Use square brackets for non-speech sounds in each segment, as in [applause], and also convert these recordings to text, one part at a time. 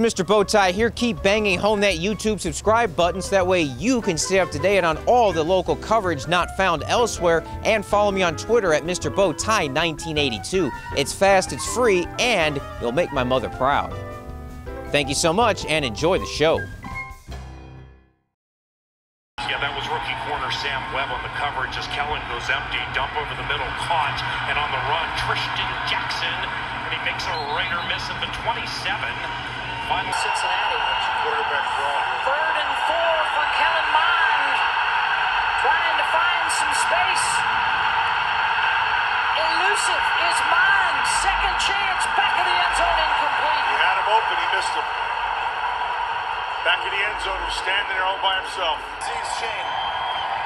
Mr. Bowtie here. Keep banging home that YouTube subscribe button so that way you can stay up to date on all the local coverage not found elsewhere. And follow me on Twitter at Mr. Bowtie 1982 It's fast, it's free, and you'll make my mother proud. Thank you so much and enjoy the show. Yeah, that was rookie corner Sam Webb on the coverage as Kellen goes empty. Dump over the middle, caught, and on the run, Trishton Jackson. And he makes a Raider miss at the 27. Final Cincinnati. Quarterback draw. Third and four for Kellen Mond. Trying to find some space. Elusive is Mond. Second chance. Back of the end zone. Incomplete. He had him open, he missed him. Back in the end zone, he was standing there all by himself. Sees Shane.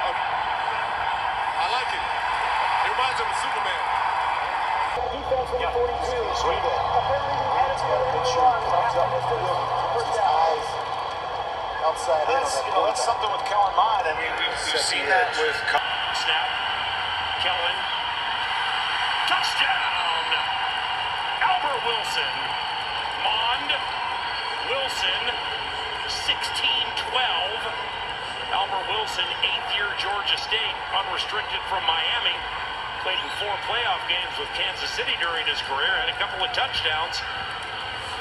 Um, I like it. It reminds him of Superman. That's, something with Kellen Mond. I mean, we've, seen that with. Snap. Kellen. Touchdown. Albert Wilson. Mond. Wilson. 16-12. Albert Wilson, eighth-year Georgia State, unrestricted from Miami. Played four playoff games with Kansas City during his career, had a couple of touchdowns.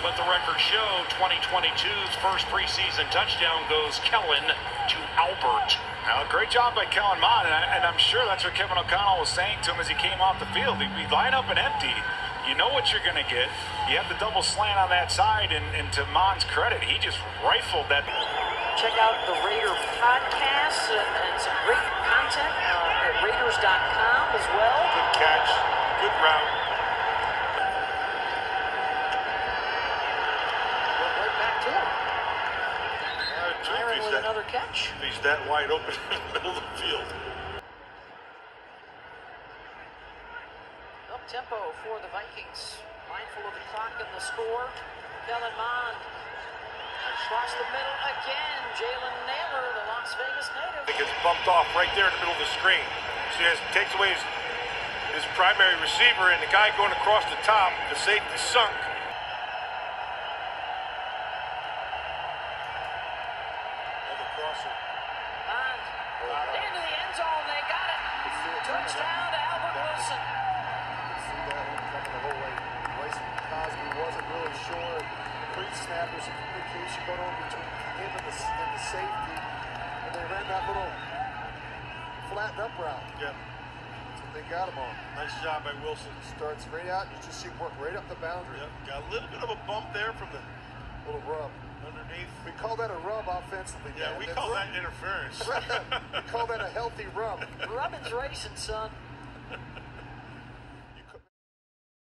Let the record show 2022's first preseason touchdown goes Kellen to Albert. Now, great job by Kellen Mond, and, I, and I'm sure that's what Kevin O'Connell was saying to him as he came off the field. He, he line up and empty. You know what you're going to get. You have the double slant on that side, and, and to Mond's credit, he just rifled that. Check out the Raider podcast and, and some great content uh, at Raiders.com as well. Catch. Went right back to him. Myron with that- another catch. he's that wide open in the middle of the field. Up tempo for the Vikings. Mindful of the clock and the score. Kellen. Across the middle again. Jalen Nailor, the Las Vegas native. It gets bumped off right there in the middle of the screen. So he has, takes away his, his primary receiver, and the guy going across the top, the sunk. Over across and when they end all they got a touchdown album listen from there coming the whole way. Casey wasn't really sure. Priest happens a complication but on they were still in the safety. Sunk. Another They got it. Touchdown to Albert Wilson. See that one coming the whole way. Bryce Cosby wasn't really sure. Pre-snap, there's some communication going on between him and the, and the safety. And they ran that little flattened up route. Yep. That's what they got him on. Nice job by Wilson. Starts right out. You just see him work right up the boundary. Yep. Got a little bit of a bump there from the Little rub. underneath. We call that a rub offensively. Yeah, Dan. we That's call right. that interference. [laughs] we call that a healthy rub. Rubbin's racing, son. [laughs]